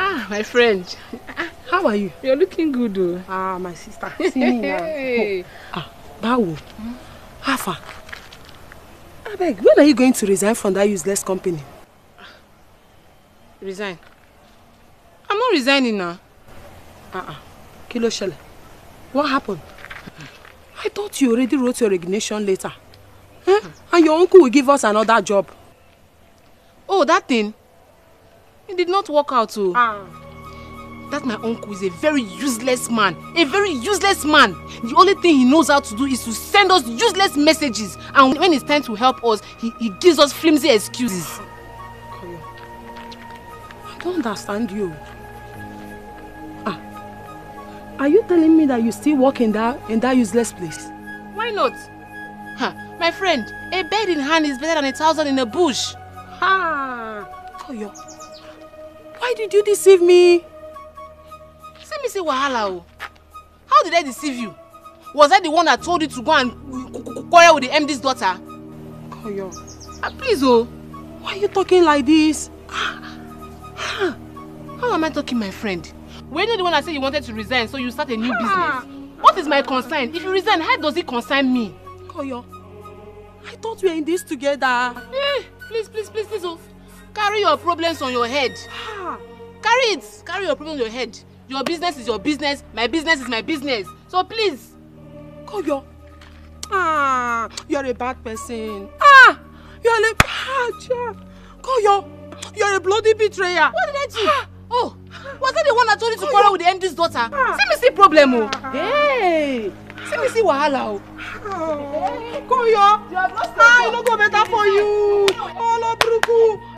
Ah, my friend. How are you? You're looking good, though. Ah, my sister. See me now. Ah, Bawo. How far? Abeg, when are you going to resign from that useless company? Resign. I'm not resigning now. Uh-uh. Kí ló ṣẹlẹ̀? What happened? I thought you already wrote your resignation letter. Eh? And your uncle will give us another job. Oh, that thing. It did not work out, too. Ah. That my uncle is a very useless man. A very useless man. The only thing he knows how to do is to send us useless messages. And when it's time to help us, he, he gives us flimsy excuses. I don't understand you. Ah. Are you telling me that you still work in that in that useless place? Why not? Huh, my friend, a bed in hand is better than a thousand in a bush. Ha! Koyo, why did you deceive me? See me say wahala o. How did I deceive you? Was I the one that told you to go and qu- qu- quarrel with the MD's daughter? Koyo, Ah, please oh. why are you talking like this? How am I talking, my friend? Were you the one that said you wanted to resign so you start a new Ah. business? What is my concern? If you resign, how does it concern me? Koyo, I thought we were in this together. Eh, please, please, please, please, oh. Carry your problems on your head. Ha! Carry it. Carry your problems on your head. Your business is your business. My business is my business. So please. Koyo, ah, you're a bad person. Ah, you're a bad child. Koyo, you're a bloody betrayer. What did I do? Oh, was I the one that told you to quarrel with the MD's daughter? See me see problem, oh. Hey, see me see wahala, oh. Koyo, ah, e no go better for you. Olo buruku, ah,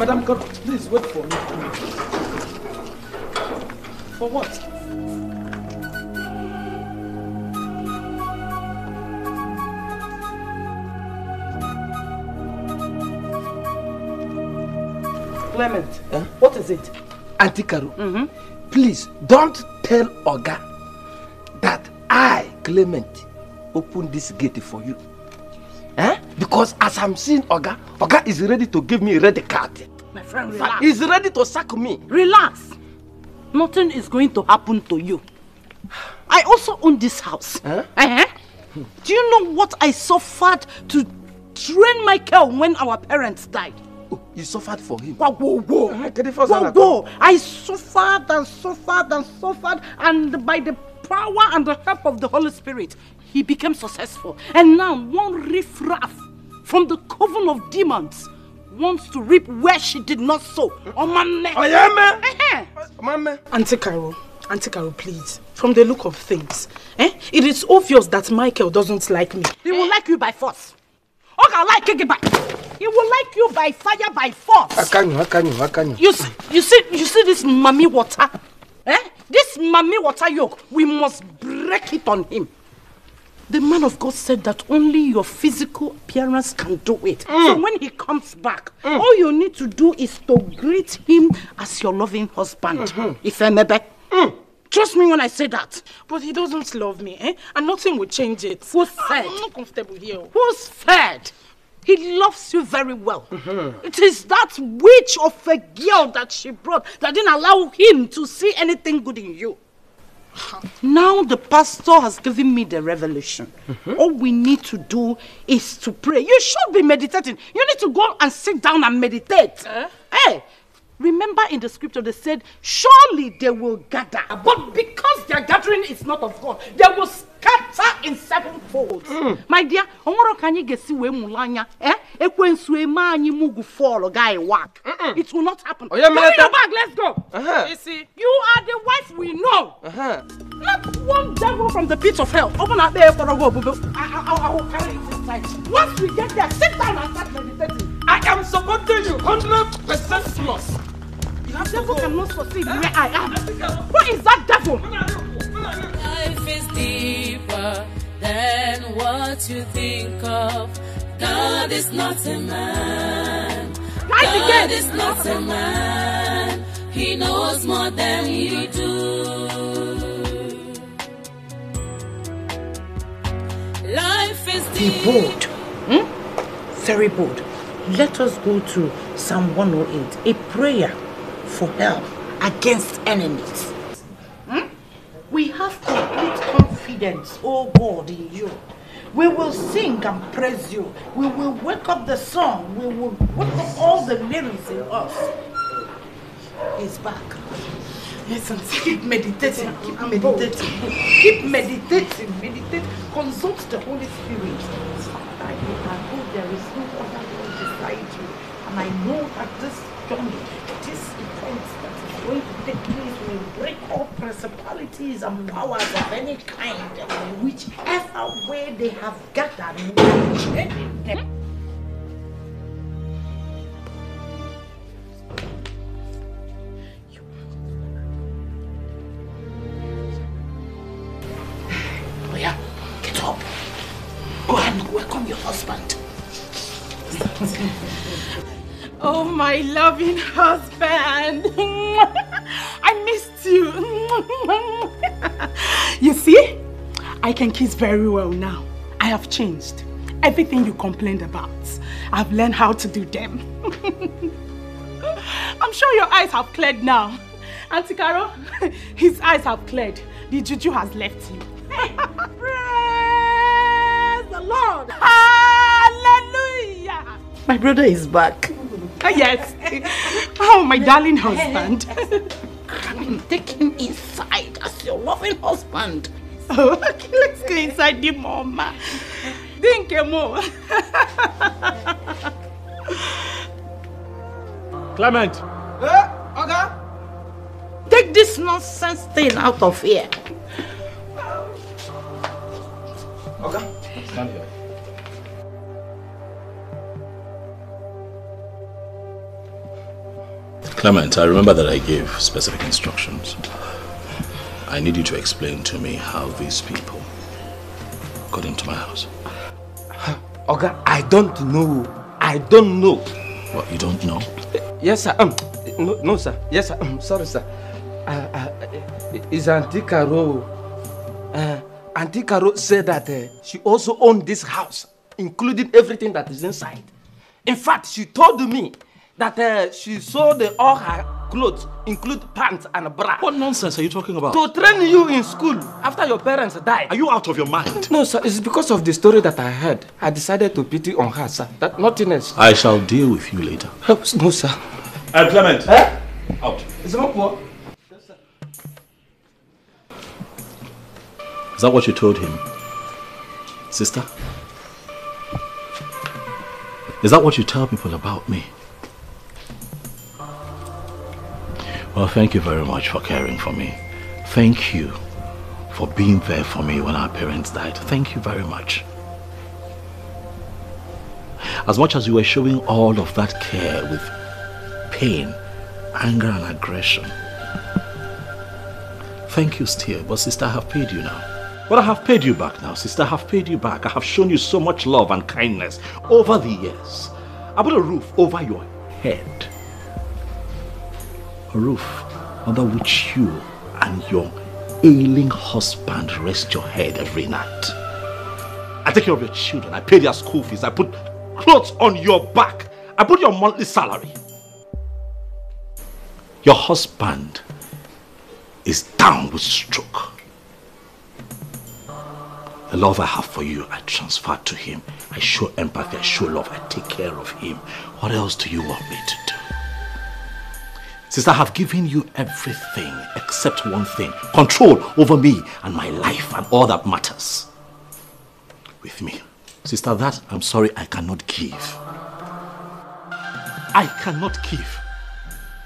Madam Kara, please wait for me. For what? Clement, what is it? Auntie Caro, please don't tell Oga that I, Clement, opened this gate for you. Eh? Because as I'm seeing Oga, Oga is ready to give me a red card. Friend, relax. He's ready to sack me. Relax. Nothing is going to happen to you. I also own this house. Huh? Eh? Do you know what I suffered to train Michael when our parents died? Oh, you suffered for him. Whoa, whoa, whoa. Ah, Whoa, whoa. I suffered and suffered and suffered, and by the power and the help of the Holy Spirit, he became successful. And now, one riffraff from the coven of demons wants to reap where she did not sow. Oh, man. Eh-heh. Mama. Auntie Carol, Auntie Carol, please. From the look of things, eh, it is obvious that Michael doesn't like me. He will like you by force. Okay, like it by. He will like you by fire, by force. How can you? How can you? How can you? You see, you see, you see this mummy water? Eh? This mummy water yoke, we must break it on him. The man of God said that only your physical appearance can do it. So mm. when he comes back, mm. all you need to do is to greet him as your loving husband. Mm-hmm. Ifemebe. Mm. Trust me when I say that. But he doesn't love me, eh? And nothing will change it. Who said? I'm not comfortable here. Who said? He loves you very well. Mm-hmm. It is that witch of a girl that she brought that didn't allow him to see anything good in you. Now the pastor has given me the revelation. Mm-hmm. All we need to do is to pray. You should be meditating. You need to go and sit down and meditate. Hey, remember in the scripture they said, surely they will gather. But because their gathering is not of God, they will scatter in seven folds. My dear, onwero ka anyị ga-esi wee mụrụ anya eh? ekwensu eme anyị mugu fall guy whack. It will not happen. Oh, yeah, Carry your that- bag, let's go. Uh-huh. You see, You are the wife we know. Uh-huh. Not one devil from the pit of hell. Open up there for a go. I, I, I will carry it inside. Once we get there, sit down and start meditating. I am supporting you 100% plus. The devil cannot succeed where I am. Who is that devil? Life is deeper than what you think of. God is not a man. Guys God again. is not a man. He knows more than you do. Life is Be deep. bold. Hmm? Very bold. Let us go to Psalm 108, a prayer for help against enemies. Hmm? We have complete confidence, oh God, in you. We will sing and praise you. We will wake up the song. We will wake up all the lyrics in us. He's back. Listen, keep meditating, keep meditating, keep meditating, meditate, consult the Holy Spirit. I, I hope there is no other one beside you. And I know that this journey, this event that is going to take place will break all principalities and powers of any kind. Whichever way they have gathered, will change them. You. you see, I can kiss very well now. I have changed. Everything you complained about, I've learned how to do them. I'm sure your eyes have cleared now. Auntie Caro, his eyes have cleared. The juju has left him. Praise the Lord. Hallelujah. My brother is back. Yes. Oh, my darling husband. Come and take him inside as your loving husband. Oh, okay, let's go inside the mama. Thank you, more. Clement. Eh, Oga? Take this nonsense thing out of here. Okay. Stand here. Clement, I remember that I gave specific instructions. I need you to explain to me how these people got into my house. Oga, I don't know. I don't know. What, you don't know? Yes, sir. Um, no, no, sir. Yes, sir. Um, sorry, sir. Uh, uh, is Auntie Caro. Uh, Auntie Caro said that uh, she also owned this house, including everything that is inside. In fact, she told me that uh, she sold all her clothes, include pants and bra, What nonsense are you talking about? to train you in school after your parents died. Are you out of your mind? No, sir. It's because of the story that I heard. I decided to pity on her, sir. That nothing else. I shall deal with you later. No, sir. Uh, Clement. Eh? Out. Is it poor? Is that what you told him? Sister? Is that what you tell people about me? Well, thank you very much for caring for me. Thank you for being there for me when our parents died. Thank you very much. As much as you were showing all of that care with pain, anger, and aggression. Thank you still, but sister, I have paid you now. But I have paid you back now, sister. I have paid you back. I have shown you so much love and kindness over the years. I put a roof over your head. A roof under which you and your ailing husband rest your head every night. I take care of your children. I pay their school fees. I put clothes on your back. I put your monthly salary. Your husband is down with stroke. The love I have for you, I transfer to him. I show empathy, I show love, I take care of him. What else do you want me to do? Sister, I have given you everything except one thing control over me and my life and all that matters. With me. Sister, that I'm sorry I cannot give. I cannot give.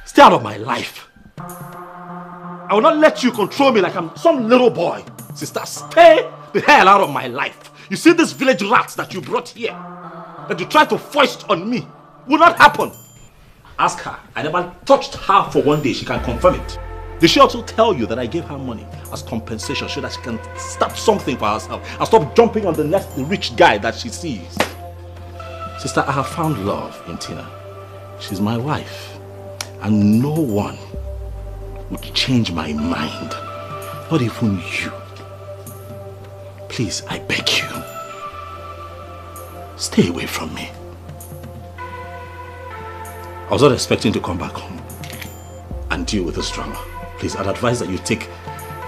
Stay out of my life. I will not let you control me like I'm some little boy. Sister, stay the hell out of my life. You see these village rats that you brought here, that you try to foist on me, will not happen. Ask her. I never touched her for one day. She can confirm it. Did she also tell you that I gave her money as compensation so that she can start something for herself and stop jumping on the next rich guy that she sees? Sister, I have found love in Tina. She's my wife. And no one would change my mind. Not even you. Please, I beg you. Stay away from me. I was not expecting to come back home and deal with this drama. Please, I'd advise that you take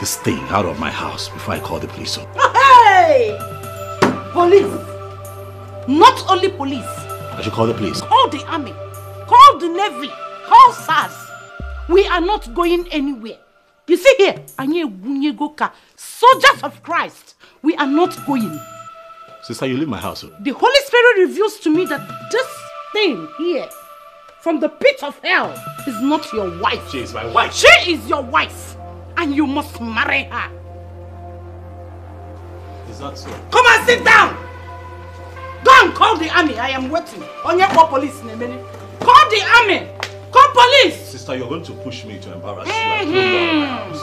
this thing out of my house before I call the police. Hey! Police! Not only police. I should call the police. Call the army. Call the navy. Call SARS. We are not going anywhere. You see here, Anye Bunyegoka, soldiers of Christ. We are not going. Sister, you leave my house. Oh. The Holy Spirit reveals to me that this thing here, from the pit of hell, is not your wife. She is my wife. She is your wife. And you must marry her. Is that so? Come and sit down. Go and call the army. I am waiting. Onye call police in a minute. Call the army. Call police. Sister, you're going to push me to embarrass you. I told you out my house.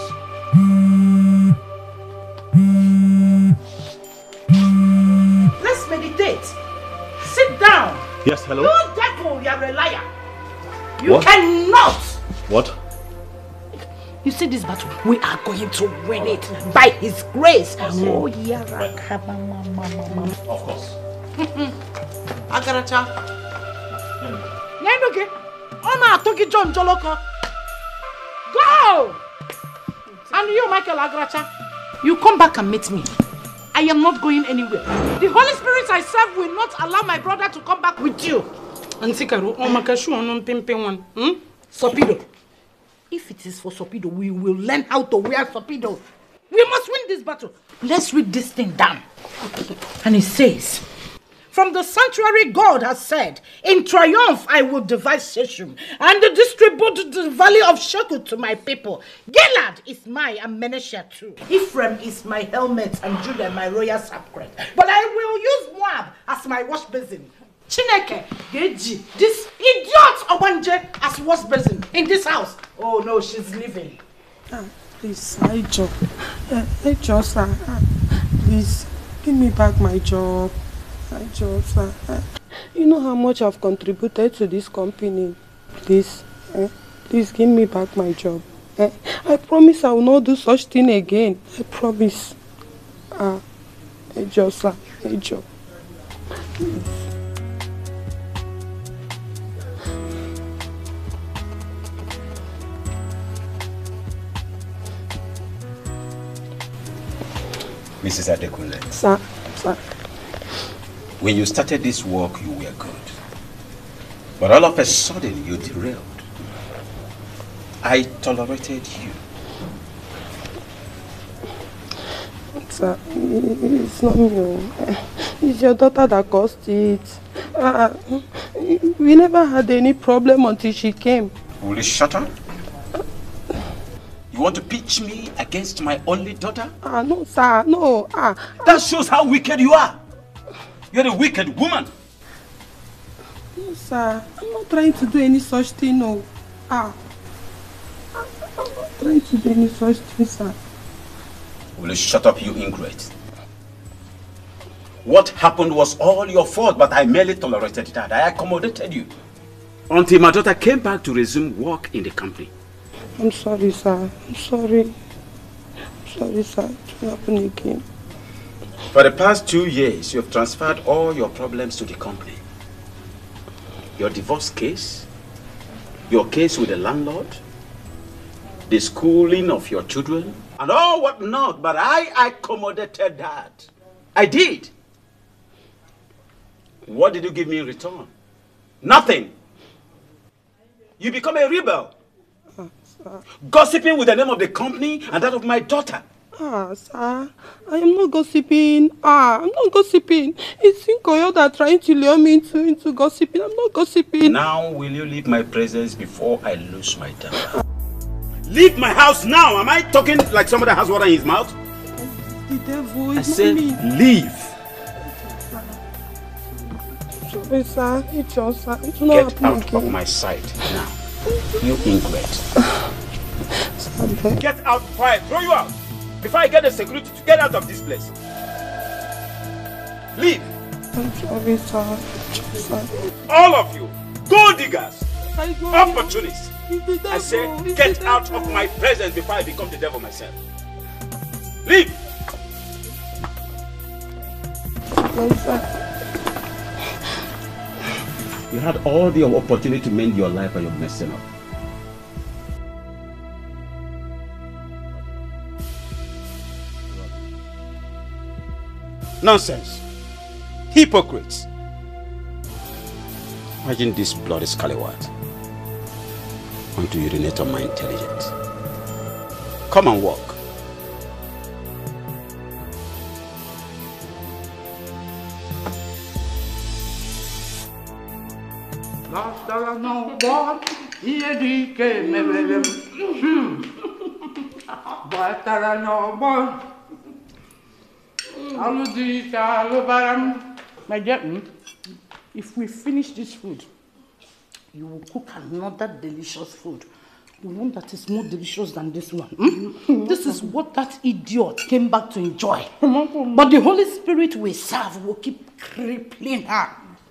Let's meditate. Sit down. Yes, hello? You devil, you are a liar. You What? cannot. What? You see this battle, we are going to win it by His grace. Oh, yeah. Of course. Agaracha. Nyendoke. Ona oh, atoki John Joloko. Go! And you, Michael Agaracha, you come back and meet me. I am not going anywhere. The Holy Spirit I serve will not allow my brother to come back with you. Auntie Karo, on makashu on pimpe one. Hmm? Sopido. If it is for Sopido, we will learn how to wear Sopido. We must win this battle. Let's read this thing down. And it says, From the sanctuary, God has said, In triumph I will divide Sheshum and distribute the valley of Sheku to my people. Gilad is my and too. Ephraim is my helmet and Judah my royal sacred. But I will use Moab as my wash basin. Chineke, Geji, this idiot Obanje as wash basin in this house. Oh no, she's leaving. Ah, please, I job. Uh, I job, sir. Ah, please, give me back my job. I job, sir. Ah, you know how much I've contributed to this company. Please, eh, please give me back my job. Eh, I promise I will not do such thing again. I promise. Ah, I job, sir. I job. Mrs. Adekunle, Sir, sir. when you started this work, you were good. But all of a sudden, you derailed. I tolerated you. Sir, it's not me. oh. It's your daughter that caused it. Uh, we never had any problem until she came. Will you shut up? You want to pitch me against my only daughter? Ah, no, sir, no. Ah, That shows how wicked you are. You're a wicked woman. no, sir. I'm not trying to do any such thing, no. Ah, I'm not trying to do any such thing, sir. Will you shut up, you ingrate? What happened was all your fault, but I merely tolerated that. I accommodated you. Until my daughter came back to resume work in the company. I'm sorry, sir. I'm sorry. I'm sorry, sir. It will happen again. For the past two years, you have transferred all your problems to the company. Your divorce case, your case with the landlord, the schooling of your children, and all what not, but I accommodated that. I did. What did you give me in return? Nothing. You become a rebel. Gossiping with the name of the company and that of my daughter. Ah, sir, I am not gossiping. Ah, I'm not gossiping. It's Inkoyo that trying to lure me into, into gossiping. I'm not gossiping. Now will you leave my presence before I lose my temper? Leave my house now! Am I talking like somebody has water in his mouth? The devil I is said me. leave. Sorry. Sorry, sir. It's your sir. It will not Get out again. of my sight now. You ingrate. Get out before I throw you out. Before I get the security to get out of this place. Leave. I'm sorry, sir. It's your sir. All of you. Gold diggers. I. Opportunists. I say, get out of my presence before I become the devil myself. Leave. Sorry, sir. You had all the opportunity to mend your life and you're messing up. Nonsense. Hypocrites. Imagine this bloody scallywag. Want to urinate on my intelligence. Come and walk. Gbàtàrà náà gbọ́ iye di ike mẹ́rẹ̀ẹ́rẹ́ Gbàtàrà náà gbọ́ alụdị ike alụbara m. My dear, if we finish this food, you will cook another delicious food. The one that is more delicious than this one. mm? This is what that idiot came back to enjoy. But the Holy Spirit we serve will keep crippling her.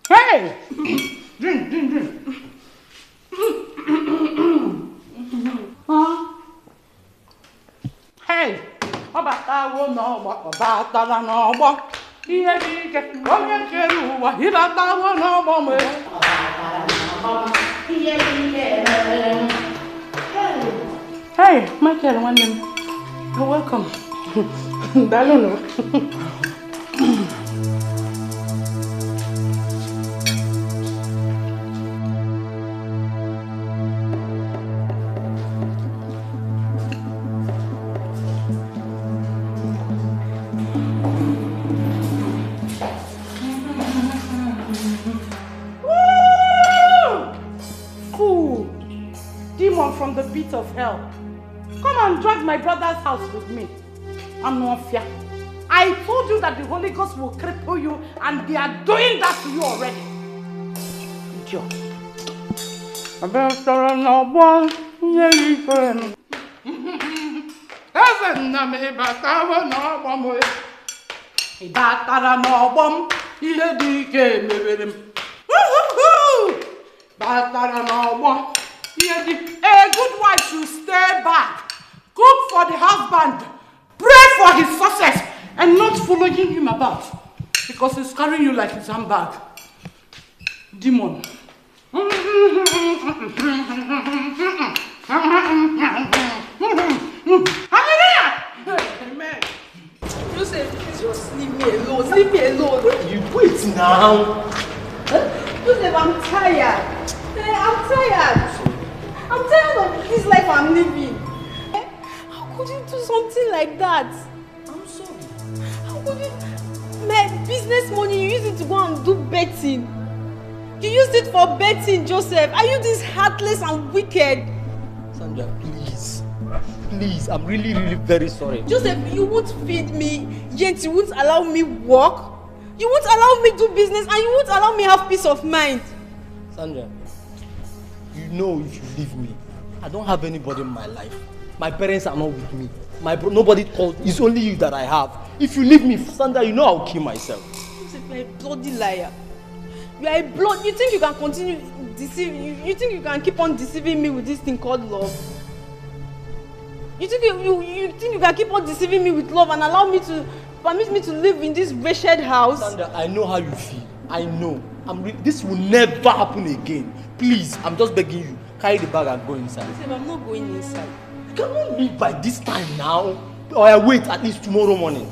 Hey! Drink, drink, drink. Hey! Ọbatawo n'ọgbọ, ọbatala n'ọgbọ. Ihe dị ike, onye kere ụwa. Hey, Michael, nwanne m. Welcome. Daalụ my brother's house with me. Fear. I told you that the Holy Ghost will cripple you, and they are doing that to you already. Idiot. Abẹ́sọ̀rọ̀ náà gbọ́ ihe ikere m. Eze nna m ịbatawo n'ọgbọ m. Ịbatara n'ọgbọ m, ihe dị ike mewere m. Batara n'ọgbọ, ihe dị. A good wife should stay back, cook for the husband, pray for his success, and not following him about because he's carrying you like his handbag. Demon. Hallelujah! Amen. Joseph, please just leave me alone. Leave me alone. You wait now. Joseph, I'm tired. Eh, I'm tired. I'm tired of this life I'm living. How could you do something like that? I'm sorry. How could you... My business money, you use it to go and do betting. You used it for betting, Joseph. Are you this heartless and wicked? Sandra, please. Please, I'm really, really very sorry. Joseph, you won't feed me, yet you won't allow me work. You won't allow me do business, and you won't allow me have peace of mind. Sandra, you know if you leave me, I don't have anybody in my life. My parents are not with me. My bro- nobody called. It's only you that I have. If you leave me, Sandra, you know I'll kill myself. Joseph, you're a bloody liar. You are a blood. You think you can continue deceiving? You, you think you can keep on deceiving me with this thing called love? You think you, you, you think you can keep on deceiving me with love and allow me to permit me to live in this wretched house? Sandra, I know how you feel. I know. I'm re- this will never happen again. Please, I'm just begging you. Carry the bag and go inside. Joseph, I'm not going inside. Cannot leave by this time now. Or I wait at least tomorrow morning.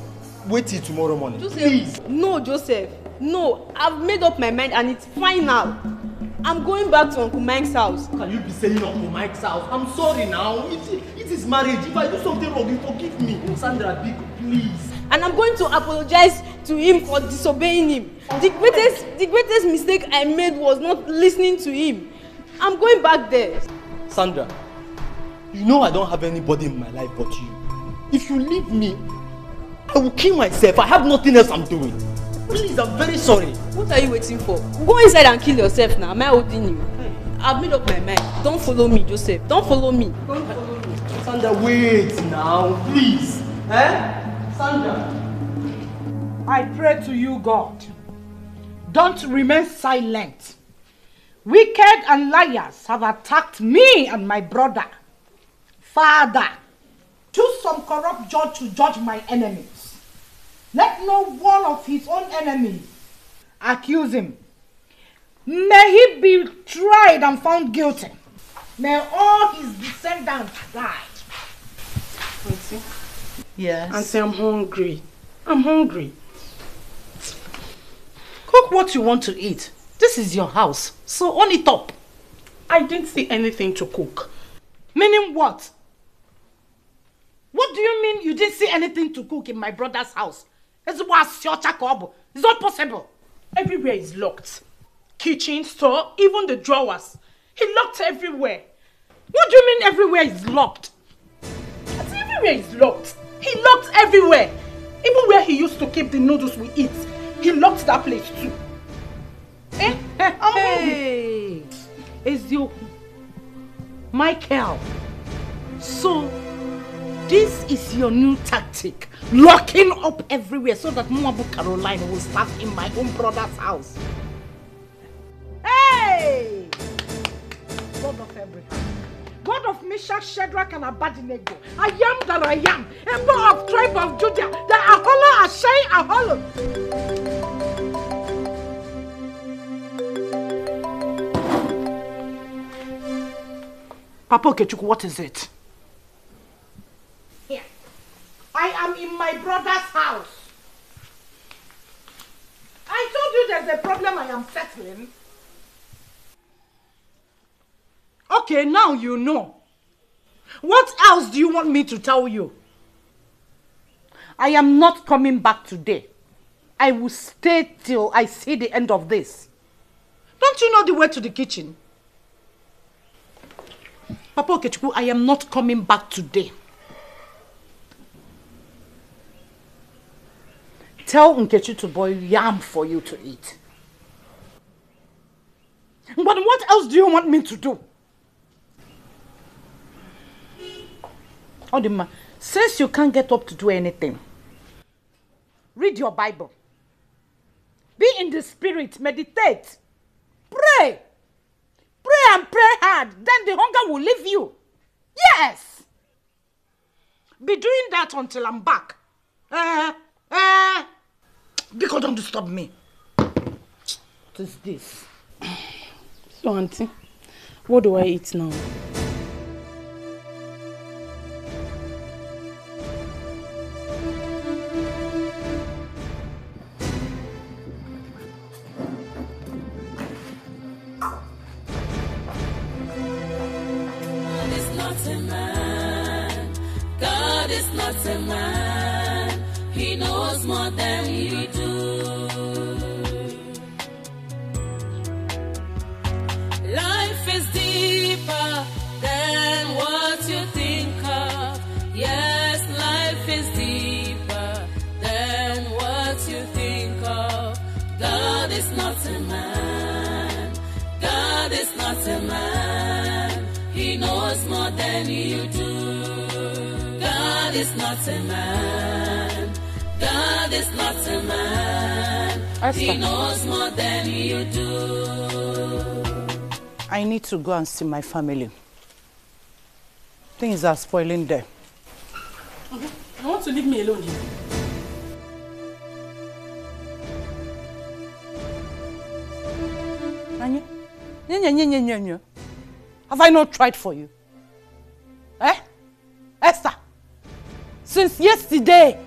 Wait till tomorrow morning. Joseph, Please. no, Joseph. No, I've made up my mind and it's final. I'm going back to Uncle Mike's house. Can you be saying Uncle Mike's house? I'm sorry now. It, it is marriage. If I do something wrong, you forgive me. Sandra, big, please. And I'm going to apologize to him for disobeying him. The greatest, the greatest mistake I made was not listening to him. I'm going back there. Sandra, you know I don't have anybody in my life but you. If you leave me, I will kill myself. I have nothing else I'm doing. Please, I'm very sorry. What are you waiting for? Go inside and kill yourself now. Am I holding you? I've made up my mind. Don't follow me, Joseph. Don't follow me. Don't follow me. Sandra, wait now, please. Eh? Sandra. I pray to you, God. Don't remain silent. Wicked and liars have attacked me and my brother. Father, choose some corrupt judge to judge my enemies. Let no one of his own enemies accuse him. May he be tried and found guilty. May all his descendants die. Auntie, Yes. Auntie, I'm hungry. I'm hungry. Cook what you want to eat. This is your house, so own it up. I didn't see anything to cook. Meaning what? What do you mean you didn't see anything to cook in my brother's house? It's was your chakobo. It's not possible. Everywhere is locked. Kitchen, store, even the drawers. He locked everywhere. What do you mean everywhere is locked? Everywhere is locked. He locked everywhere. Even where he used to keep the noodles we eat, he locked that place too. Eh? I'm hey, Ezioku. Michael. So, this is your new tactic. Locking up everywhere so that Moabu Caroline will start in my own brother's house. Hey! God of Abraham. God of Meshach, Shadrach, and Abednego. I am that I am. God of tribe of Judah. The Ahola, Ashai, Ahola. Papa Okechukwu, what is it? I am in my brother's house. I told you there's a problem I am settling. Okay, now you know. What else do you want me to tell you? I am not coming back today. I will stay till I see the end of this. Don't you know the way to the kitchen? Papa Okechukwu, I am not coming back today. Tell Nkechi to boil yam for you to eat. But what else do you want me to do? Odima, since you can't get up to do anything, read your Bible. Be in the spirit, meditate, pray. Pray and pray hard, then the hunger will leave you. Yes. Be doing that until I'm back. Uh, uh, because don't disturb me. What is this? So, Auntie, what do I eat now? To see my family. Things are spoiling there. I want to leave me alone here. Have I not tried for you? Eh? Esther, since yesterday,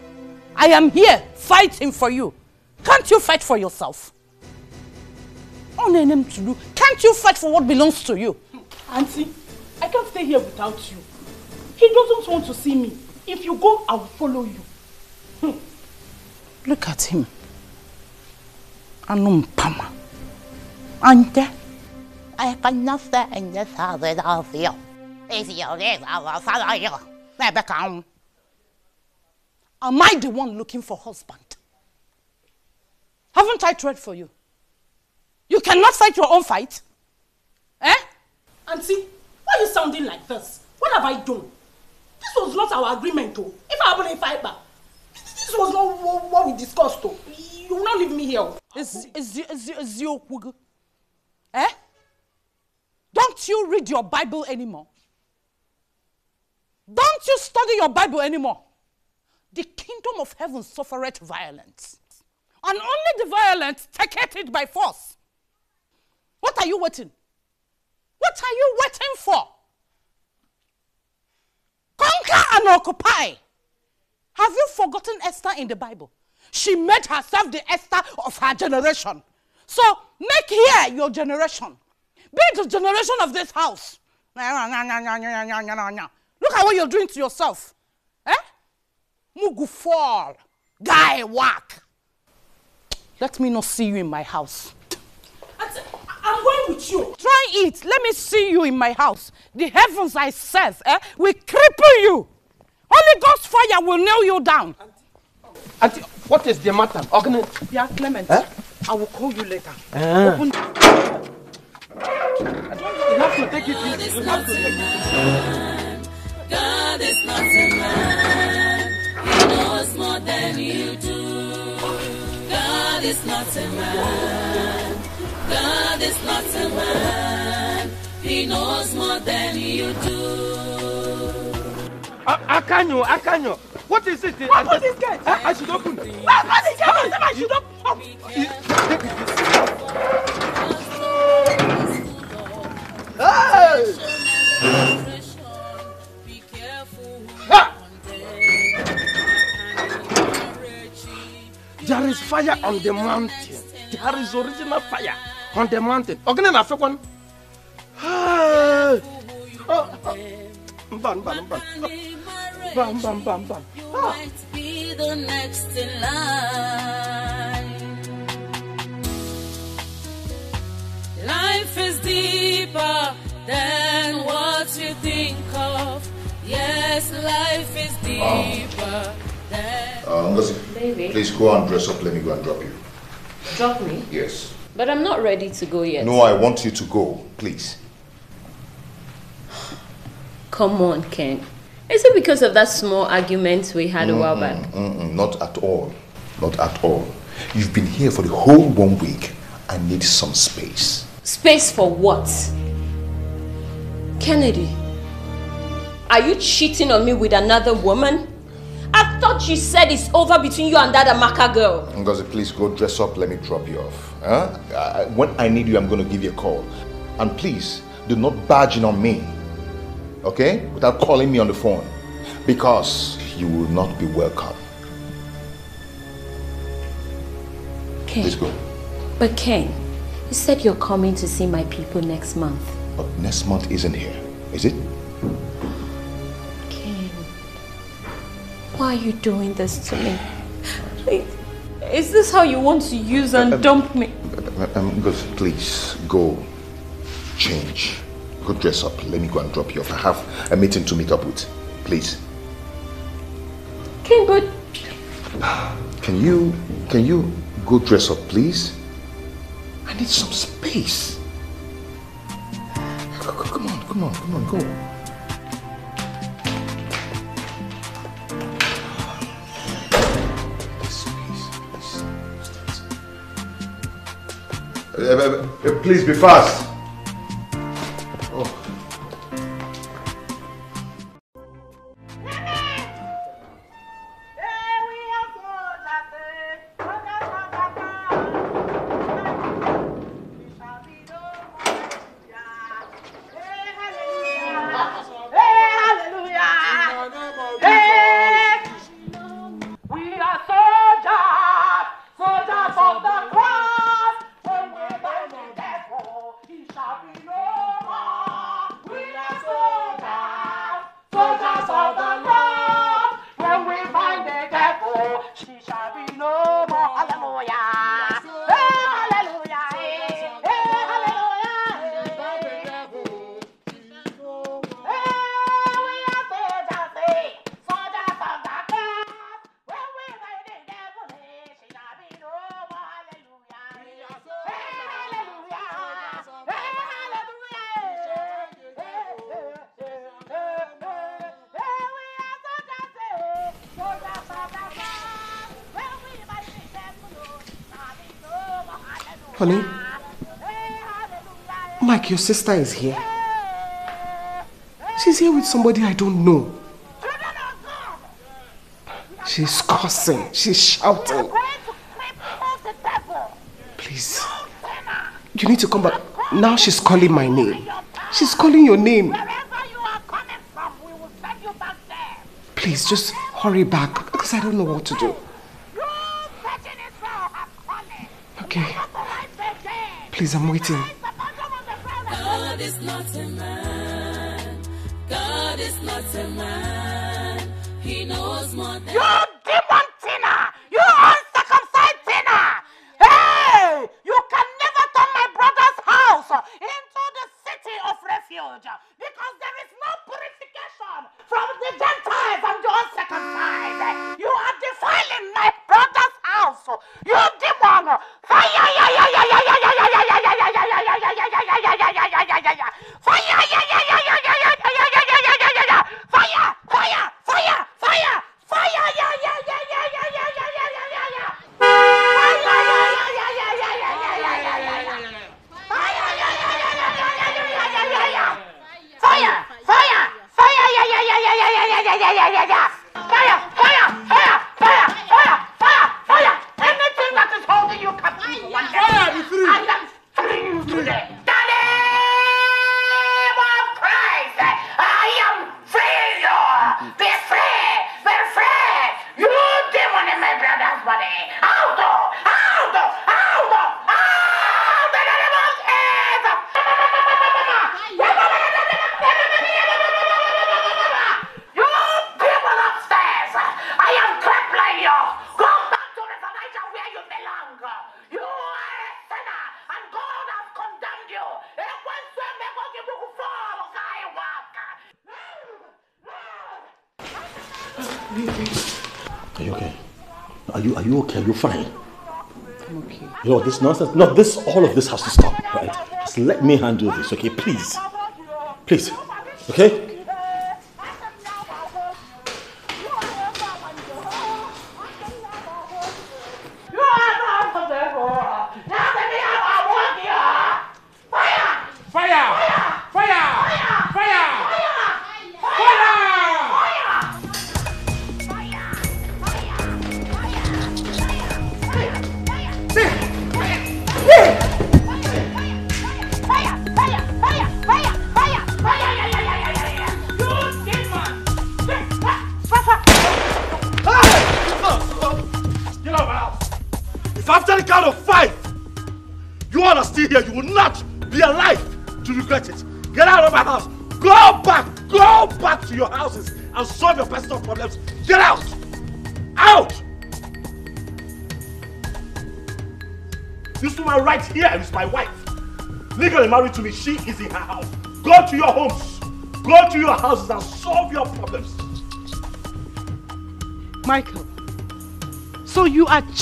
I am here fighting for you. Can't you fight for yourself? Oh, Nenem Tulu, can't you fight for what belongs to you? Auntie, I can't stay here without you. He doesn't want to see me. If you go, I will follow you. Look at him. Anumpama. Ante. I cannot stay in this house without you. If you leave, I will follow you. Am I the one looking for husband? Haven't I tried for you? You cannot fight your own fight? Eh? Auntie, why are you sounding like this? What have I done? This was not our agreement, though. If I happen to fight back, this was not what, what we discussed, though. You will not leave me here. Is is is is your Eh? Don't you read your Bible anymore? Don't you study your Bible anymore? The kingdom of heaven suffereth violence, and only the violent taketh it by force. What are you waiting? What are you waiting for? Conquer and occupy. Have you forgotten Esther in the Bible? She made herself the Esther of her generation. So make here your generation. Be the generation of this house. Look at what you're doing to yourself. Eh? Mugu fall. Guy whack. Let me not see you in my house. I'm going with you. Try it. Let me see you in my house. The heavens I serve eh, will cripple you. Holy Ghost fire will nail you down. Auntie, what is the matter? Ogni? Yeah, Clement. Eh? I will call you later. Ah. Open. You have to take it easy. You have to take it. God is not a man. He knows more than you do. God is not a man. God is not a man. He knows more than you do. I Akanyo, Akanyo. What is it? Open this gate. I, I should open. Open the gate. I should open. Hey! Ha! There is fire on the mountain. There is original fire on the mountain. Ogene na fekwan. Hey! Oh, oh. Mban, mban, mban. Mban, mban, mban, mban. Ah. Be the next in line. Life is deeper than what you think of. Yes, life is deeper than. Uh, Ngozi, Baby. please go and dress up. Let me go and drop you. Drop me? Yes. But I'm not ready to go yet. No, I want you to go, please. Come on, Ken. Is it because of that small argument we had a while back? Mm-mm, not at all. Not at all. You've been here for the whole one week. I need some space. Space for what? Kennedy, are you cheating on me with another woman? I thought you said it's over between you and that Amaka girl. Ngozi, please go dress up. Let me drop you off. Huh? I, when I need you, I'm going to give you a call. And please, do not barge in on me. Okay? Without calling me on the phone. Because you will not be welcome. Ken. Please go. But Ken, you said you're coming to see my people next month. But next month isn't here, is it? Why are you doing this to me? Is this how you want to use and dump me? Um, Ngozi, please go change. Go dress up. Let me go and drop you off. I have a meeting to meet up with. Please. Ken, but Can you can you go dress up, please? I need some space. Come on, come on, come on, come on, go. Uh, uh, uh, please be fast. Honey, Mike, your sister is here. She's here with somebody I don't know. She's cursing. She's shouting. Please. You need to come back. Now she's calling my name. She's calling your name. Please, just hurry back because I don't know what to do. Please, I'm waiting. God is not a man. God is not a man. He knows more than. Are you okay? Are you are you okay? Are you fine? I'm okay. You know this nonsense. No, this all of this has to stop, right? Just let me handle this, okay? Please, please, okay?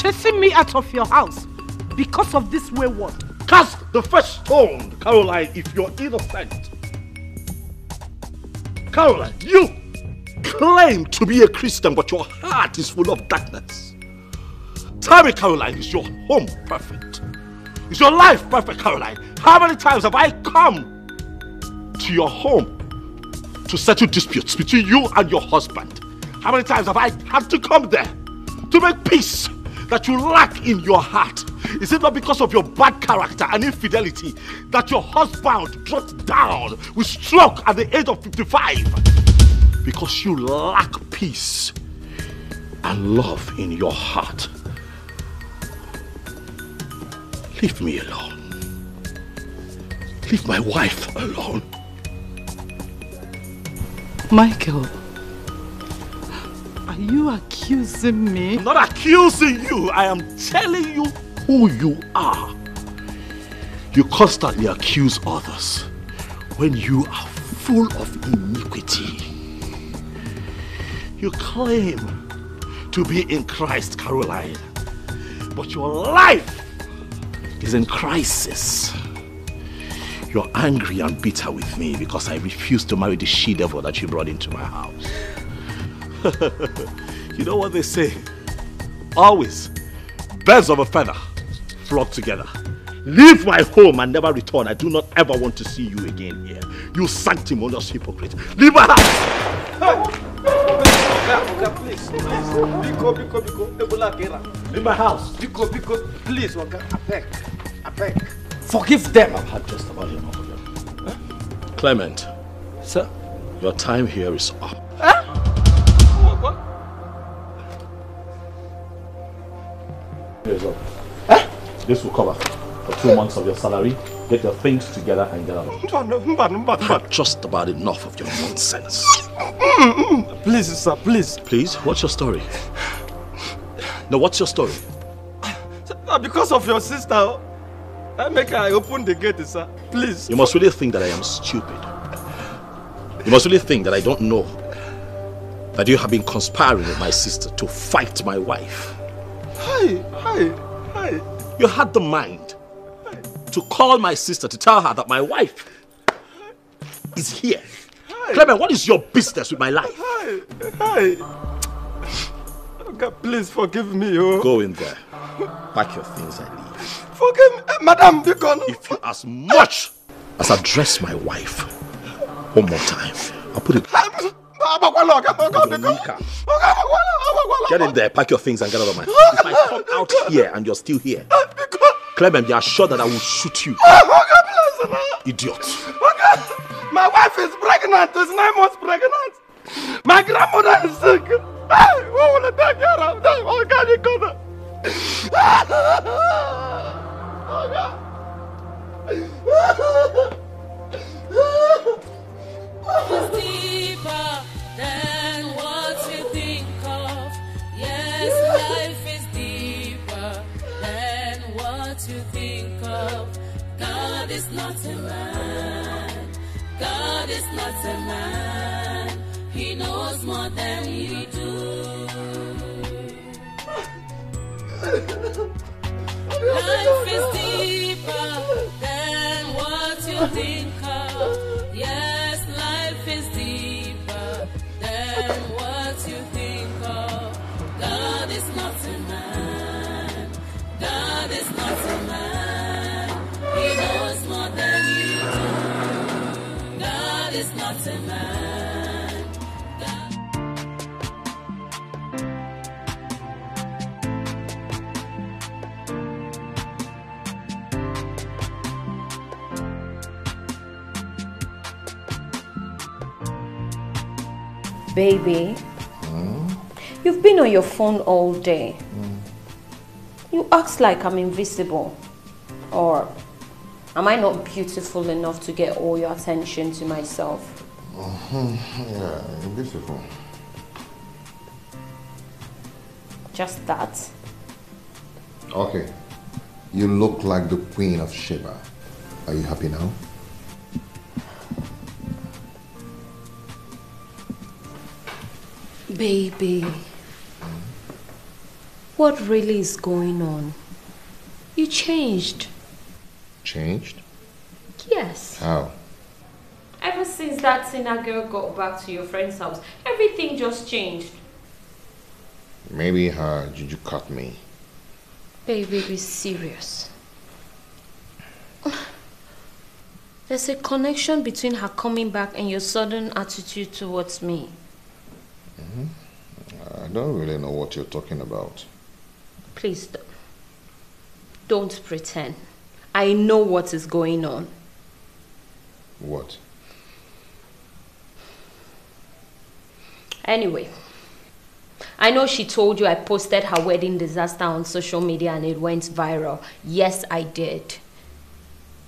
Chasing me out of your house because of this wayward. Cast the first stone, Caroline, if you're innocent. Caroline, you claim to be a Christian, but your heart is full of darkness. Tell me, Caroline, is your home perfect? Is your life perfect, Caroline? How many times have I come to your home to settle disputes between you and your husband? How many times have I had to come there to make peace that you lack in your heart? Is it not because of your bad character and infidelity that your husband dropped down with stroke at the age of 55? Because you lack peace and love in your heart. Leave me alone. Leave my wife alone. Michael, are you accusing me? I'm not accusing you. I am telling you who you are. You constantly accuse others when you are full of iniquity. You claim to be in Christ, Caroline, but your life is in crisis. You're angry and bitter with me because I refused to marry the she-devil that you brought into my house. you know what they say? Always, birds of a feather flock together. Leave my home and never return. I do not ever want to see you again here. You sanctimonious hypocrite. Leave my house! Please, please. Biko, biko, biko. Ebola Gera. In my house. Biko, biko. Please, Oga. I beg. I beg. Forgive them. I've had just about enough of them. Clement. Sir? Your time here is up. Here is up. Eh? This will cover for two months of your salary. Get your things together and get out. I've just about enough of your nonsense. Please, sir, please. Please, what's your story? No, what's your story? Because of your sister, oh, I make I open the gate, sir. Please. You must really think that I am stupid. You must really think that I don't know that you have been conspiring with my sister to fight my wife. Hi, hi, hi. You had the mind to call my sister to tell her that my wife is here. Clement, what is your business with my life? Hi, hi. Oga, please forgive me, oh. Go in there. Pack your things and leave. Forgive me, madam, because If you as much as address my wife one more time, I'll put it. Get in there, pack your things and get out of my house. If I come out here and you're still here, Clement, be sure that I will shoot you. Idiot. My wife is pregnant. Is nine months pregnant. My grandmother is sick. Who will take care of them? You than what you you think of. God not a man. God is not a man. He knows more than you do. Life is deeper than what you think of. Yes, man. Baby, hmm? you've been on your phone all day. You act like I'm invisible. Or am I not beautiful enough to get all your attention to myself? Mhm, Yeah, you're. Just that? Okay. You look like the Queen of Sheba. Are you happy now? Baby, what really is going on? You changed. Changed? Yes. How? Ever since that Tina girl got back to your friend's house, everything just changed. Maybe uh, her juju cut me. Baby, be serious. There's a connection between her coming back and your sudden attitude towards me. Mm-hmm. I don't really know what you're talking about. Please don't, don't pretend. I know what is going on. What? Anyway, I know she told you I posted her wedding disaster on social media and it went viral. Yes, I did.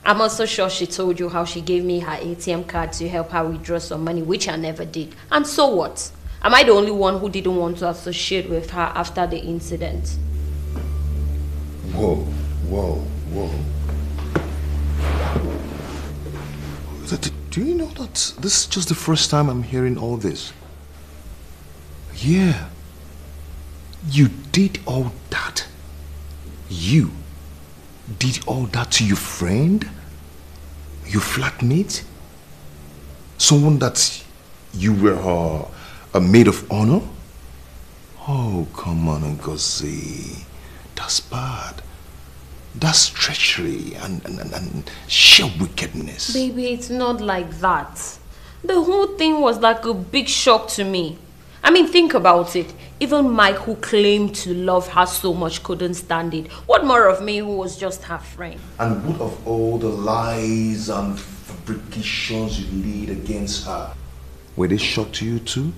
I'm also sure she told you how she gave me her ATM card to help her withdraw some money, which I never did. And so what? Am I the only one who didn't want to associate with her after the incident? Whoa, whoa, whoa. Do you know that this is just the first time I'm hearing all this? Yeah. You did all that. You did all that to your friend? Your flatmate? Someone that you were uh, a maid of honor? Oh, come on, Ngozi. That's bad. That's treachery and, and, and, and sheer wickedness. Baby, it's not like that. The whole thing was like a big shock to me. I mean, think about it. Even Mike, who claimed to love her so much, couldn't stand it. What more of me, who was just her friend? And what of all the lies and fabrications you laid against her? Were they shock to you too?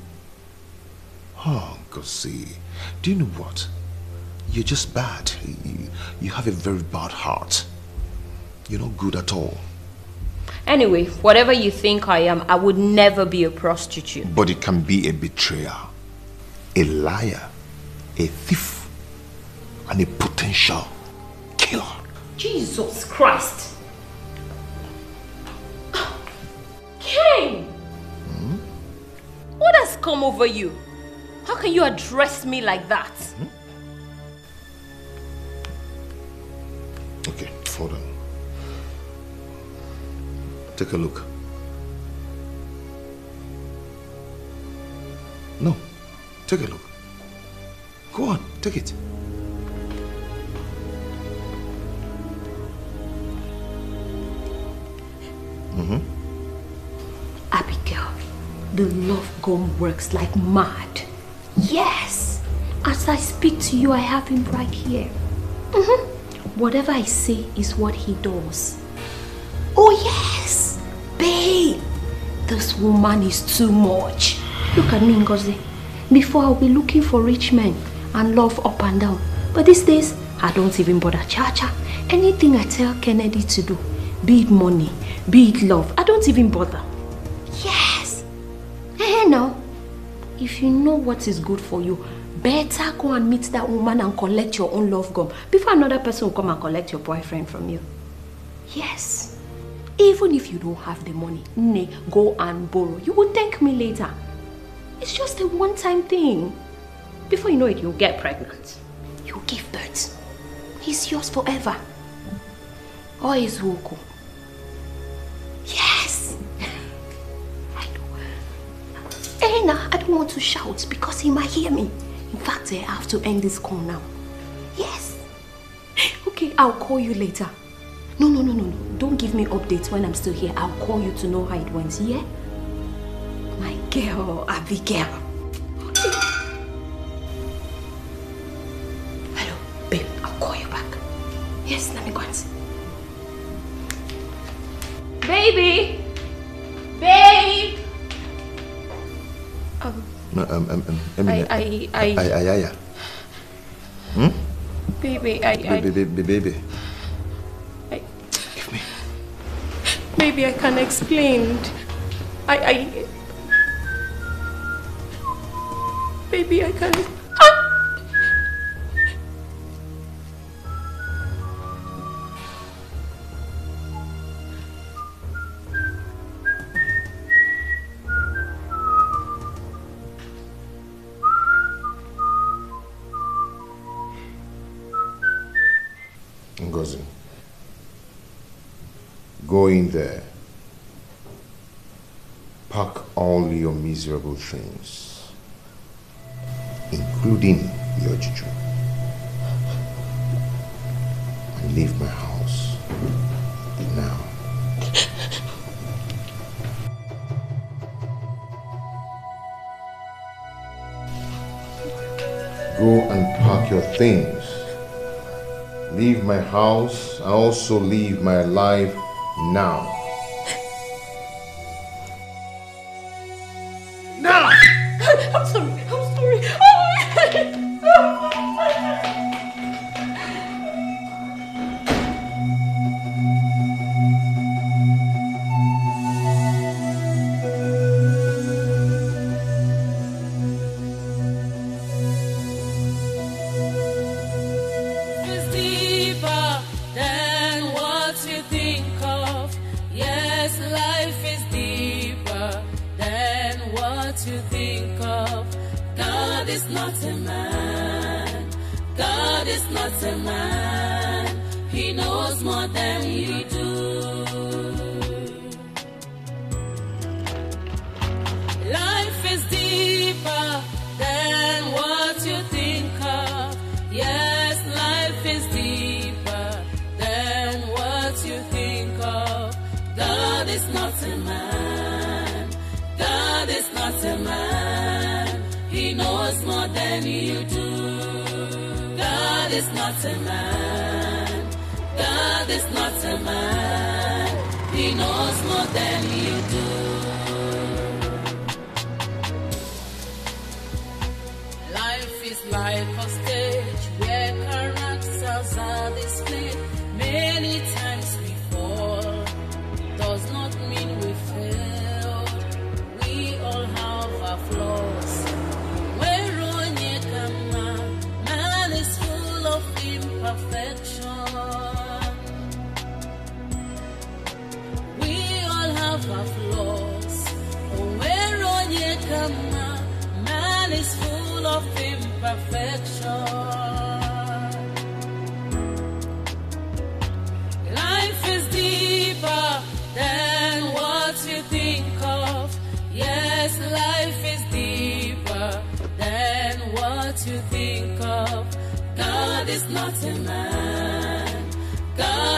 Oh, Ngozi, do you know what? You're just bad. You, you have a very bad heart. You're not good at all. Anyway, whatever you think I am, I would never be a prostitute. But it can be a betrayer, a liar, a thief, and a potential killer. Jesus Christ! Ken! Hmm? What has come over you? How can you address me like that? Hmm? Okay, hold on. Take a look. No, take a look. Go on, take it. Mm-hmm. Abigail, the love gun works like mad. Yes! As I speak to you, I have him right here. Mhm. Whatever I say is what he does. Oh, yes! Babe! This woman is too much. Look at me, Ngozi. Before, I'll be looking for rich men and love up and down. But these days, I don't even bother cha-cha. Anything I tell Kennedy to do, be it money, be it love, I don't even bother. Yes! Hey, now, if you know what is good for you, better go and meet that woman and collect your own love gum before another person will come and collect your boyfriend from you. Yes. Even if you don't have the money, nay, go and borrow. You will thank me later. It's just a one-time thing. Before you know it, you'll get pregnant. You'll give birth. He's yours forever. Or is Woko. Yes. I know. Eh, Elena, I don't want to shout because he might hear me. In fact, I have to end this call now. Yes. Okay, I'll call you later. No, no, no, no, no. Don't give me updates when I'm still here. I'll call you to know how it went, yeah? My girl, Abigail. Hello, babe. I'll call you back. Yes, let me go and see. Baby! Babe! No, um, um, um, I, Eminem. I, I, Ay, ay, ay, ay. Hmm? baby, I, I, Baby, baby, baby. Maybe I can explain. I, I. Maybe I can. In there. Pack all your miserable things, including your juju, and leave my house now. Go and pack your things. Leave my house. I also leave my life. Now!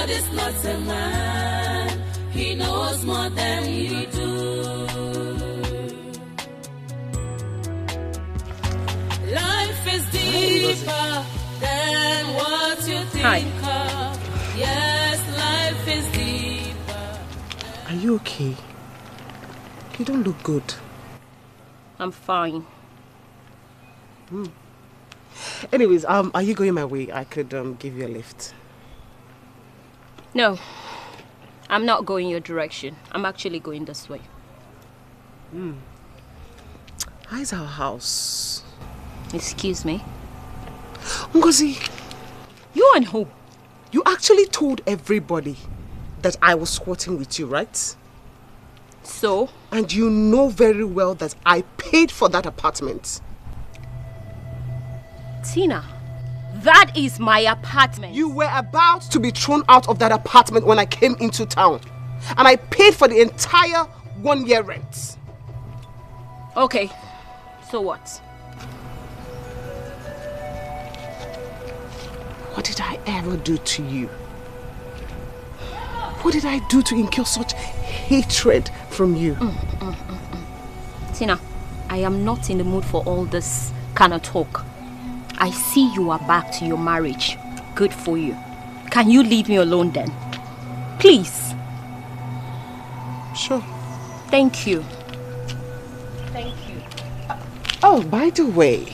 God is not a man. He knows more than you do. Life is deeper than what you think of. Yes, life is deeper. Are you okay? You don't look good. I'm fine. Hmm. Anyways, um, are you going my way? I could um give you a lift. No, I'm not going your direction. I'm actually going this way. Hmm. How's our house? Excuse me? Ngozi, you and who? You actually told everybody that I was squatting with you, right? So? And you know very well that I paid for that apartment. Tina, that is my apartment. You were about to be thrown out of that apartment when I came into town. And I paid for the entire one year rent. Okay, so what? What did I ever do to you? What did I do to incur such hatred from you? Mm, mm, mm, mm. Tina, I am not in the mood for all this kind of talk. I see you are back to your marriage. Good for you. Can you leave me alone then? Please. Sure. Thank you. Thank you. Oh, by the way,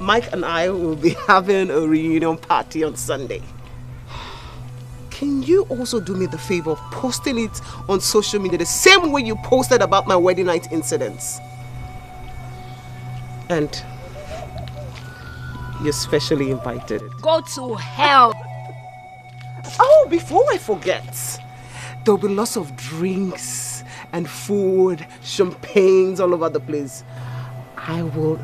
Mike and I will be having a reunion party on Sunday. Can you also do me the favor of posting it on social media the same way you posted about my wedding night incidents? And you're specially invited. Go to hell. Oh, before I forget, there'll be lots of drinks and food, champagnes all over the place. I will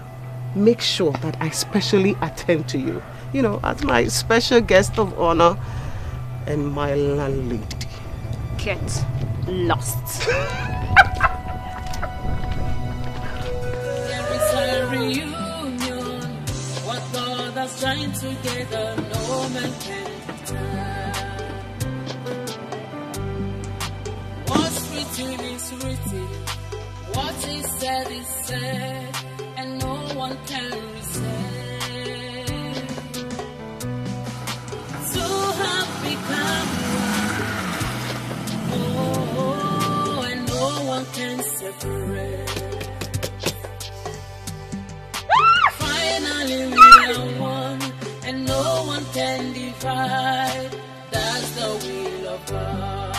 make sure that I specially attend to you, you know, as my special guest of honor and my landlady. Get lost. God together, no man can turn. What's written is written. What is said is said, and no one can resist. Two have become one. Oh, and no one can separate. Finally, no one can divide. That's the will of God.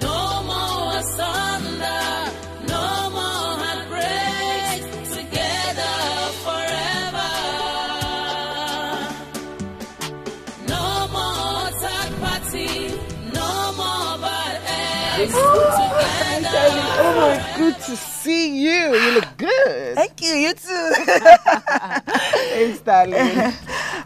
No more asunder, no more heartbreaks. Together forever. No more third party, no more bad eggs. Together. Oh my, good to see you. You look good. Thank you, you too. Thanks, darling.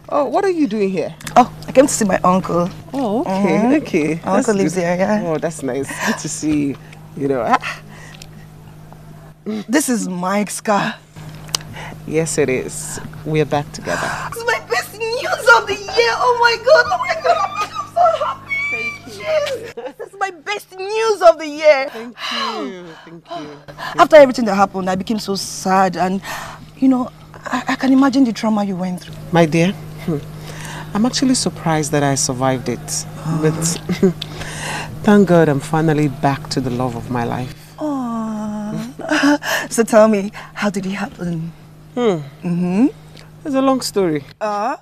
Oh, what are you doing here? Oh, I came to see my uncle. Oh, okay, Mhm. okay. My uncle lives good. here, yeah. Oh, that's nice. Good to see you. You know, ah, This is Mike's car. yes, it is. We're back together. It's my best news of the year. Oh my god, oh my god, my best news of the year. Thank you. Thank you. After everything that happened, I became so sad and, you know, I, I can imagine the trauma you went through. My dear, hmm, I'm actually surprised that I survived it. But thank God I'm finally back to the love of my life. Aww. so tell me, how did it happen? Hmm. Mm-hmm. It's a long story. Uh,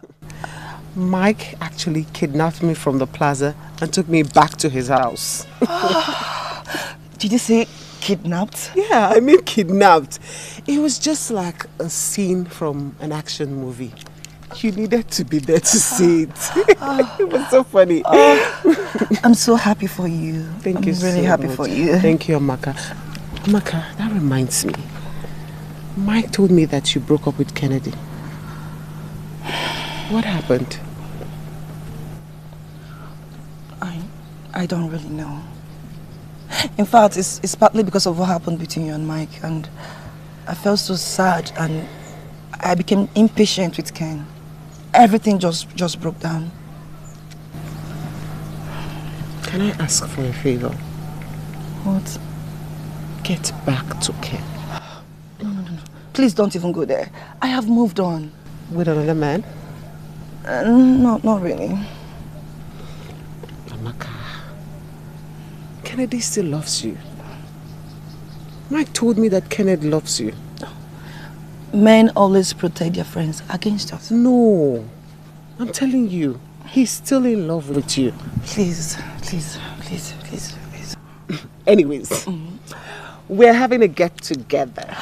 Mike actually kidnapped me from the plaza and took me back to his house. did you say kidnapped? Yeah, I mean kidnapped. It was just like a scene from an action movie. You needed to be there to see it. it was so funny. Oh, I'm so happy for you. Thank I'm you really so happy much. for you. Thank you, Amaka. Amaka, that reminds me. Mike told me that you broke up with Kennedy. What happened? I, don't really know. In fact, it's, it's partly because of what happened between you and Mike, and I felt so sad, and I became impatient with Ken. Everything just just broke down. Can I ask for a favor? What? Get back to Ken. No, no, no, no. Please don't even go there. I have moved on. With another man? Uh, no, not really. Amaka, Kennedy still loves you. Mike told me that Kennedy loves you. Men always protect their friends against us. No. I'm telling you, he's still in love with you. Please, please, please, please, please. Anyways, we're having a get together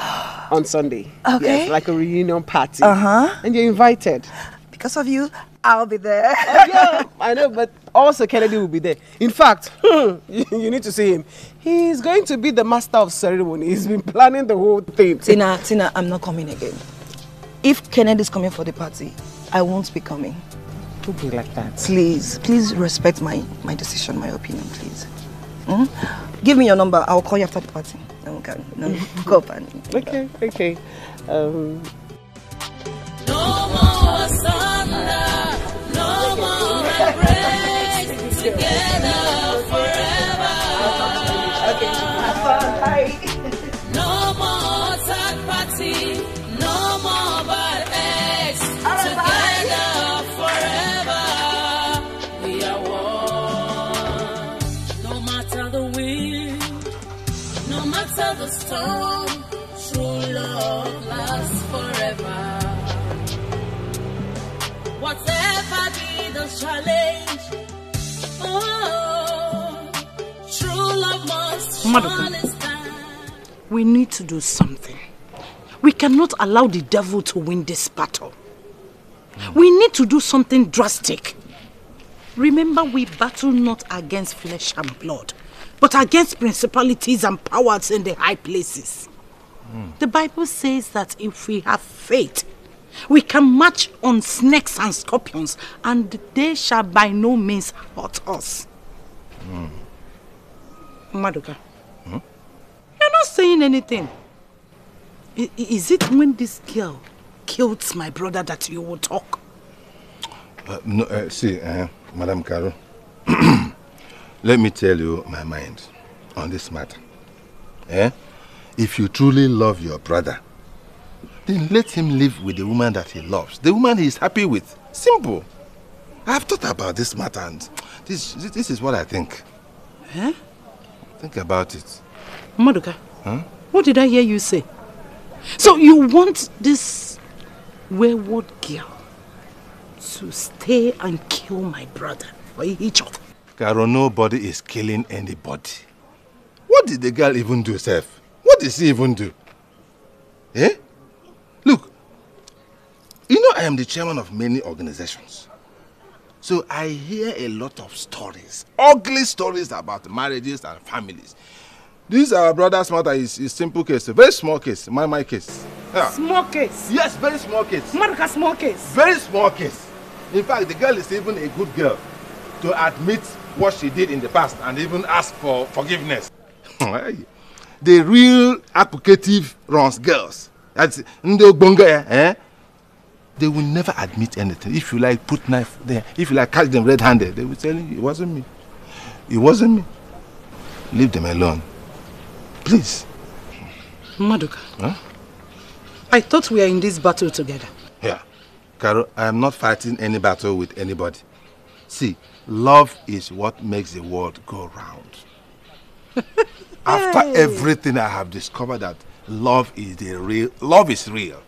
on Sunday. Okay. Yes, like a reunion party. Uh-huh. And you're invited. Because of you, I'll be there. yeah, I know, but also Kennedy will be there. In fact, you, you need to see him. He's going to be the master of ceremony. He's been planning the whole thing. Tina, Tina, I'm not coming again. If Kennedy is coming for the party, I won't be coming. Don't be like that. Please, please respect my, my decision, my opinion, please. Hmm? Give me your number. I'll call you after the party. Then we can no, go up and... Okay, okay. Um, No more thunder, no more heartbreaks, together challenge, oh, true love must Maduka. We need to do something. We cannot allow the devil to win this battle. We need to do something drastic. Remember, we battle not against flesh and blood, but against principalities and powers in the high places. Hmm. The Bible says that if we have faith, we can march on snakes and scorpions, and they shall by no means hurt us. Maduka, you're not saying anything. I- Is it when this girl killed my brother that you will talk? Uh, no, uh, see, uh, Madam Caro, let me tell you my mind on this matter. Eh? If you truly love your brother, then let him live with the woman that he loves, the woman he is happy with. Simple. I've thought about this matter and this, this, is what I think. Huh? Think about it. Maduka, Huh? what did I hear you say? So you want this wayward girl to stay and kill my brother for each other? Caro, nobody is killing anybody. What did the girl even do, Seth? What did she even do? Eh? You know I am the chairman of many organizations. So I hear a lot of stories, ugly stories about marriages and families. This our brother's matter is a simple case, a very small case, my my case. Yeah. Small case. Yes, very small case. Maduka, small case. Very small case. In fact, the girl is even a good girl to admit what she did in the past and even ask for forgiveness. the real advocative runs girls. That's Ndo Bonga, eh? They will never admit anything. If you like, put knife there. If you like, catch them red-handed. They will tell you it wasn't me. It wasn't me. Leave them alone. Please. Maduka, Huh? I thought we are in this battle together. Yeah. Carol, I am not fighting any battle with anybody. See, love is what makes the world go round. After everything I have discovered that love is the real love is real.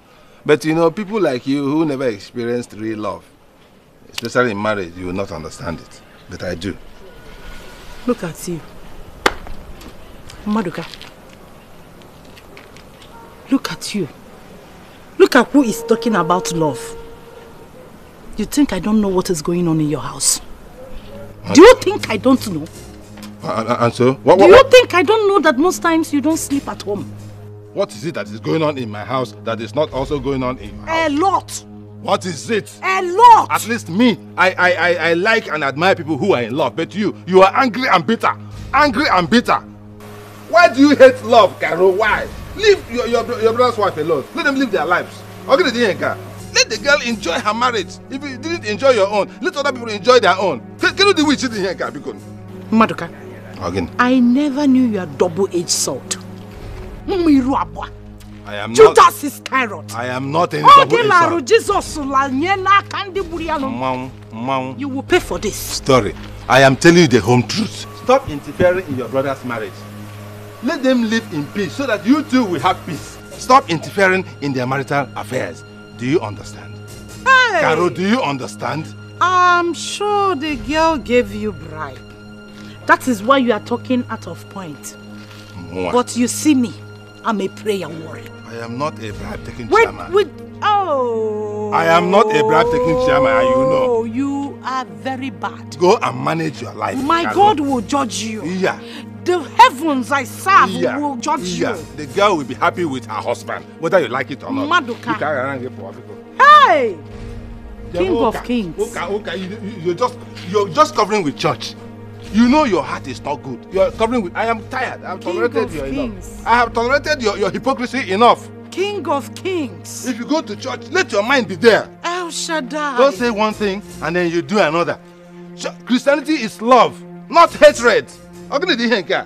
But you know, people like you who never experienced real love, especially in marriage, you will not understand it. But I do. Look at you. Maduka. Look at you. Look at who is talking about love. You think I don't know what is going on in your house? Do you think I don't know? And, and- and so, what, Do what, you what, think I don't know that most times you don't sleep at home? What is it that is going on in my house that is not also going on in A lot. What is it? A lot. At least me, I, I, I, I like and admire people who are in love. But you, you are angry and bitter. Angry and bitter. Why do you hate love, Carol? Why? Leave your, your, your brother's wife alone. Let them live their lives. Okay, Let the girl enjoy her marriage. If you didn't enjoy your own, let other people enjoy their own. Can, you do which thing here, Maduka, Again, I never knew you are double-edged sword. Mmiru abụọ. I am not. Judas Iscariot. Gị larụ Jizọs la nye n'aka ndị gburu ya nụ. Mmanwụ, mmanwụ. You will pay for this. story. I am telling you the home truth. Stop interfering in your brother's marriage. Let them live in peace so that you two will have peace. Stop interfering in their marital affairs. Do you understand? Hey! Caro, do you understand? I'm sure the girl gave you bribe. That is why you are talking out of point. Mwah. But you see me, I'm a prayer warrior. I am not a bribe taking chairman. wait, oh. I am not a bribe taking chairman, and you know. Oh, you are very bad. Go and manage your life. My Caro. God will judge you. Yeah. The heavens I serve Yeah. will judge yeah. you. The girl will be happy with her husband, whether you like it or not. Maduka. Hey! King Yeah, of kings. Okay, okay. You, you- you're just you're just covering with church. You know your heart is not good. You're covering with. I am tired. I have King tolerated your kings. enough. I have tolerated your, your hypocrisy enough. King of kings. If you go to church, let your mind be there. El Shaddai. Don't say one thing and then you do another. Ch- Christianity is love, not hatred. Ọgịnị dị ihe nke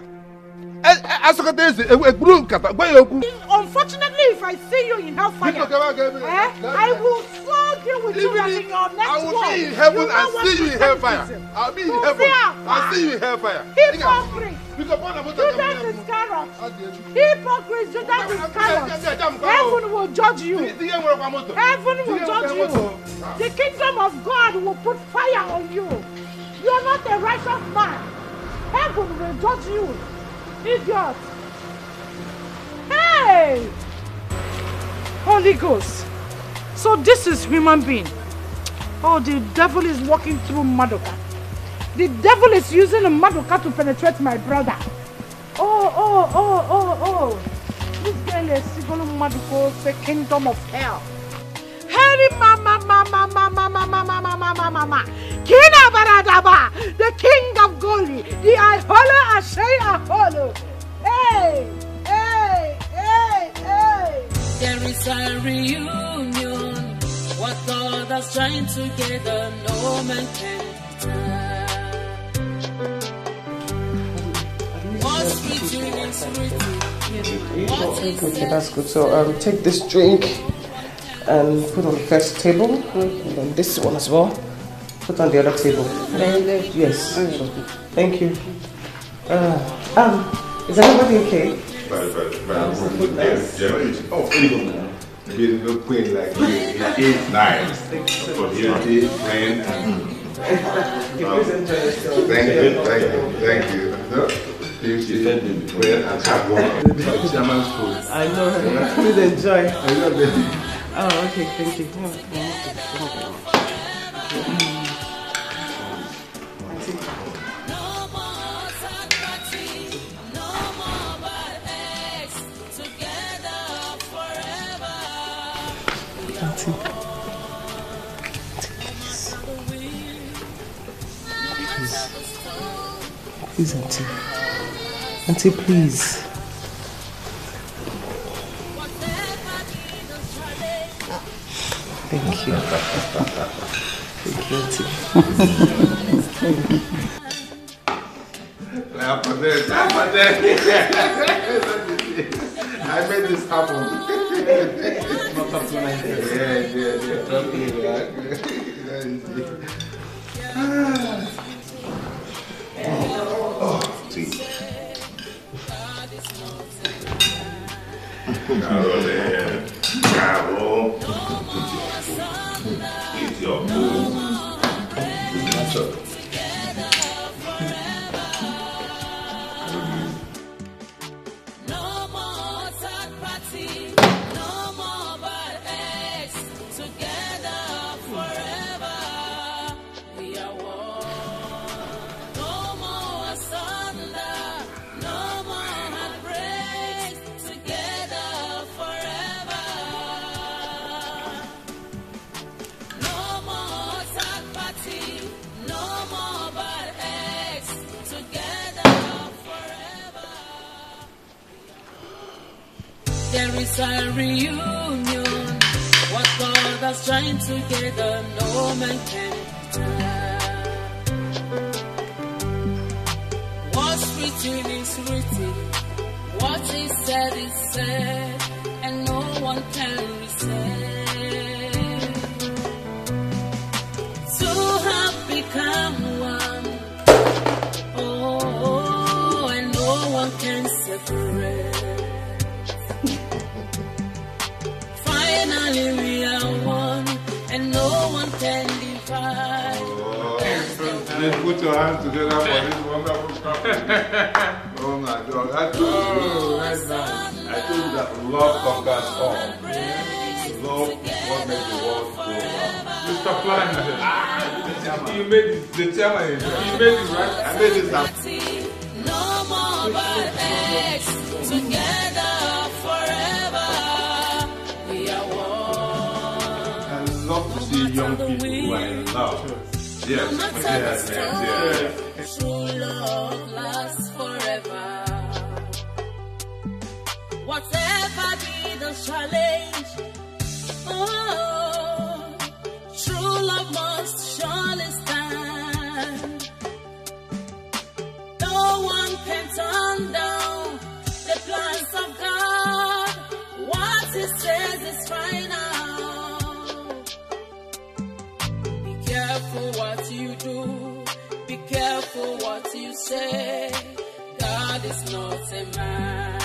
a? A- Asọkọta eze, e- nkata, gwa ya okwu. Unfortunately, if I see you in hellfire, Biko, eh, I will flog you with you in your next I will one. be in heaven and see you in hellfire. Christianism? I'll be in heaven. I'll see you in hellfire. Hypocrite. Biko, Judas ka mo- Iscariot. Hypocrite Judas Iscariot. Heaven will judge you. Heaven will judge you. The kingdom of God will put fire on you. You are not a righteous man. Heaven will judge you. Idiot! Hey! Holy Ghost! So this is human being. Oh, the devil is walking through Maduka. The devil is using a Maduka to penetrate my brother. Oh, oh, oh, oh, oh. This girl is going to Maduka, the kingdom of hell. Harry mama mama mama mama mama mama mama. Kina Baradaba, the king of Goli, the Ahola Ashay Aholo. Hey, hey, hey, hey. There is a reunion. What God has joined together, no man can turn. What's written is written. What is Okay, that's good. So um, take this drink and put on the first table, and then this one as well. Put on the other table. Yes. Thank you. Uh, um, is everybody okay? Very, very, very good. Oh, beautiful. Beautiful queen like you. It is nice. For beauty, queen, and. Please enjoy yourself. Thank you, thank you, thank you. Beauty, queen, and hard work. Chairman's food. I know. Please enjoy. I love it. Oh, okay. Thank you. Auntie. Please. Please, Auntie. Auntie, please. Thank you. Thank you, Auntie. Clap for this, clap for this. I made this happen. Not up to nine. Yeah, yeah, yeah. Tranquilo, yeah. Oh, sweet. Carole, bravo. A reunion. What God has joined together, no man can tell. What's written is written. What is said is said, and no one can put your hands together for this wonderful couple. oh my God, I told you, right now, I told you that love conquers all. Love is what makes the world go round. Mr. Plan, ah, you made it. The chairman, is- you made it, right? I made it now. No more bad eggs. Together forever, we are one. I love to see young people Yes, No matter yes, the yes, yes. true love lasts forever. Whatever be the challenge, oh, true love must surely stand. No one can turn down the plans of God. What He says is final. Careful what you do. Be careful what you say. God is not a man.